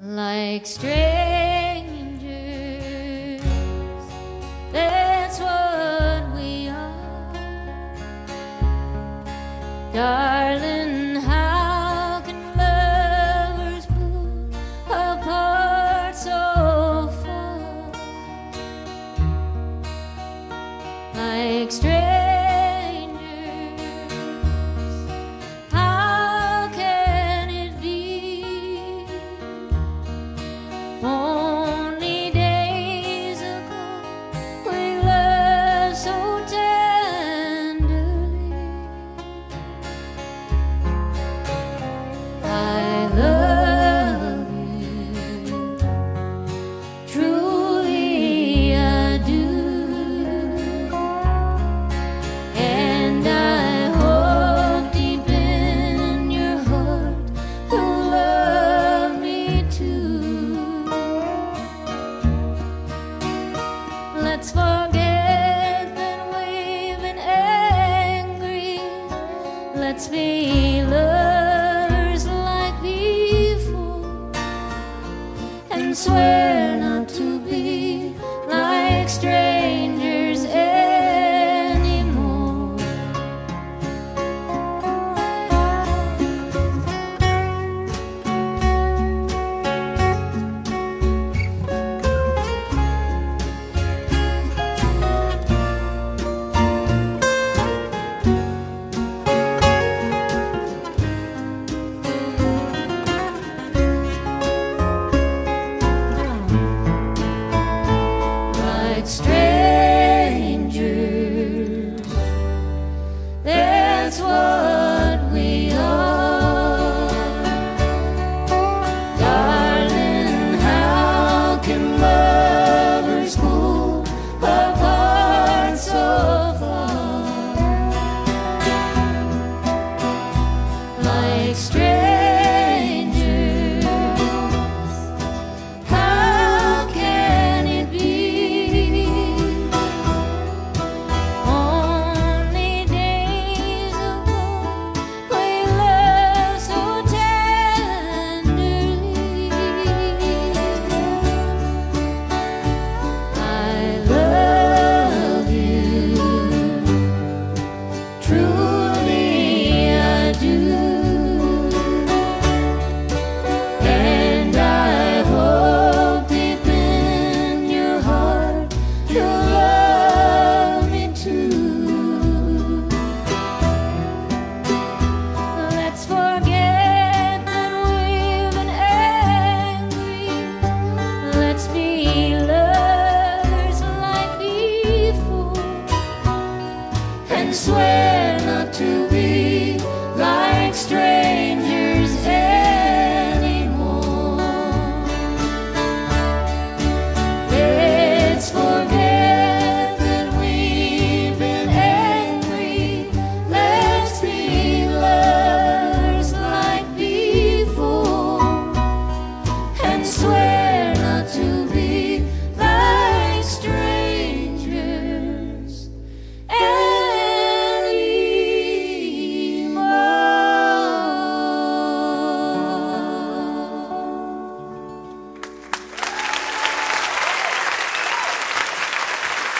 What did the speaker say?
like strangers. That's what we are, darling. let's be lovers like before and swear not to be like strangers. strangers. That's what we are. Darling, how can lovers pull apart so far? Like. to